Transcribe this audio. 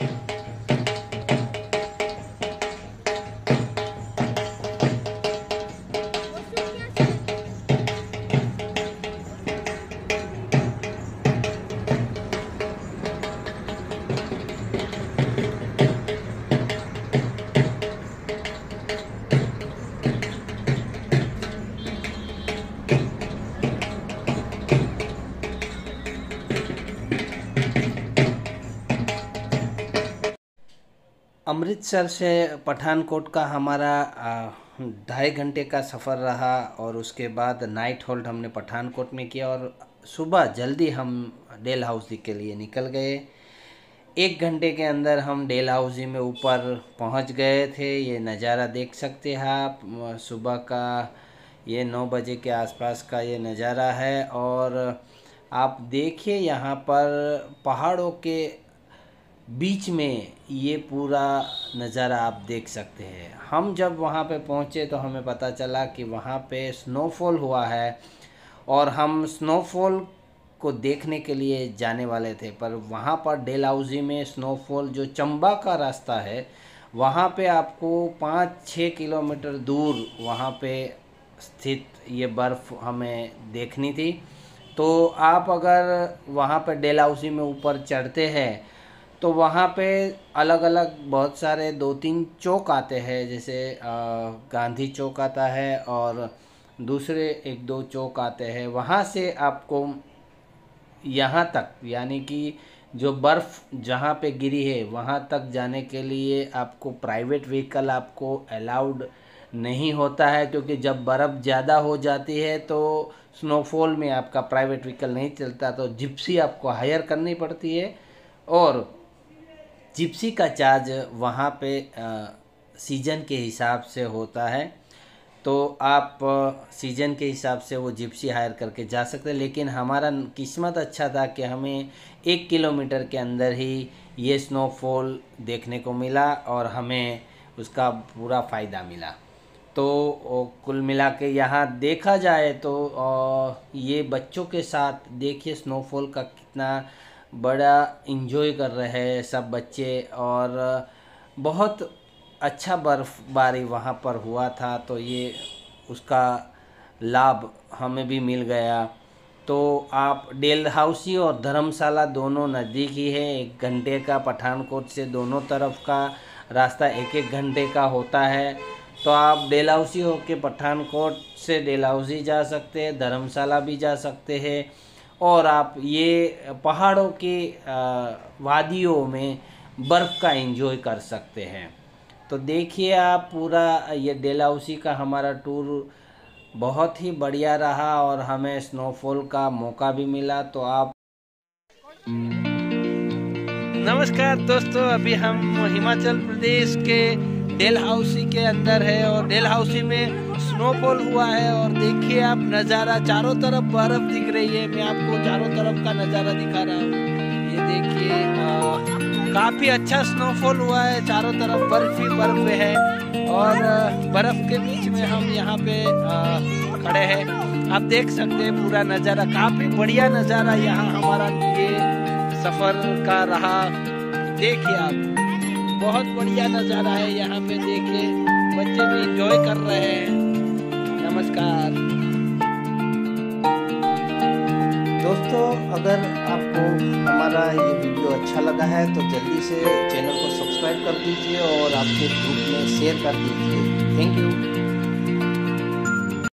you. Amritsar से पठानकोट का हमारा ढाई घंटे का सफ़र रहा और उसके बाद नाइट होल्ड हमने पठानकोट में किया और सुबह जल्दी हम डेल हाउसी के लिए निकल गए। एक घंटे के अंदर हम डेल हाउसी में ऊपर पहुँच गए थे। ये नज़ारा देख सकते हैं आप, सुबह का, ये नौ बजे के आसपास का ये नज़ारा है और आप देखिए यहाँ पर पहाड़ों के बीच में ये पूरा नज़ारा आप देख सकते हैं। हम जब वहाँ पे पहुँचे तो हमें पता चला कि वहाँ पे स्नोफॉल हुआ है और हम स्नोफॉल को देखने के लिए जाने वाले थे, पर वहाँ पर डेलाउजी में स्नोफॉल जो चंबा का रास्ता है, वहाँ पे आपको पाँच छः किलोमीटर दूर वहाँ पे स्थित ये बर्फ़ हमें देखनी थी। तो आप अगर वहाँ पर डेलाउजी में ऊपर चढ़ते हैं तो वहाँ पे अलग अलग बहुत सारे दो तीन चौक आते हैं, जैसे गांधी चौक आता है और दूसरे एक दो चौक आते हैं। वहाँ से आपको यहाँ तक, यानी कि जो बर्फ़ जहाँ पे गिरी है, वहाँ तक जाने के लिए आपको प्राइवेट व्हीकल आपको अलाउड नहीं होता है, क्योंकि जब बर्फ़ ज़्यादा हो जाती है तो स्नोफॉल में आपका प्राइवेट व्हीकल नहीं चलता तो जिप्सी आपको हायर करनी पड़ती है। और जिप्सी का चार्ज वहाँ पे सीज़न के हिसाब से होता है। तो आप सीज़न के हिसाब से वो जिप्सी हायर करके जा सकते हैं। लेकिन हमारा किस्मत अच्छा था कि हमें एक किलोमीटर के अंदर ही ये स्नोफॉल देखने को मिला और हमें उसका पूरा फ़ायदा मिला। तो कुल मिला के यहाँ देखा जाए तो ये बच्चों के साथ देखिए स्नोफॉल का कितना बड़ा इंजॉय कर रहे हैं सब बच्चे और बहुत अच्छा बर्फ़बारी वहाँ पर हुआ था तो ये उसका लाभ हमें भी मिल गया। तो आप डेल हाउसी और धर्मशाला दोनों नज़दीक ही है, एक घंटे का पठानकोट से दोनों तरफ़ का रास्ता एक एक घंटे का होता है। तो आप डेलहाउसी होके पठानकोट से डेलहाउसी जा सकते हैं, धर्मशाला भी जा सकते हैं। और आप ये पहाड़ों के वादियों में बर्फ़ का एंजॉय कर सकते हैं। तो देखिए आप पूरा ये डेलाउसी का हमारा टूर बहुत ही बढ़िया रहा और हमें स्नोफॉल का मौका भी मिला तो आप नमस्कार दोस्तों, अभी हम हिमाचल प्रदेश के डेल हाउसी के अंदर है और डेल हाउसी में स्नोफॉल हुआ है और देखिए आप, नज़ारा चारों तरफ़ बर्फ़ दिख रही है। मैं आपको चारों तरफ़ का नज़ारा दिखा रहा हूँ। ये देखिए काफ़ी अच्छा स्नोफॉल हुआ है। चारों तरफ़ बर्फ़ ही बर्फ़ है और बर्फ़ के बीच में हम यहाँ पे खड़े हैं। आप देख सकते हैं पूरा नज़ारा, काफ़ी बढ़िया नज़ारा यहाँ हमारा ये सफ़र का रहा। देखिए आप। बहुत बढ़िया नज़ारा है यहाँ पे देखे बच्चे भी इंजॉय कर रहे हैं। नमस्कार। दोस्तों, अगर आपको हमारा ये वीडियो अच्छा लगा है तो जल्दी से चैनल को सब्सक्राइब कर दीजिए और आपके ग्रुप में शेयर कर दीजिए। Thank you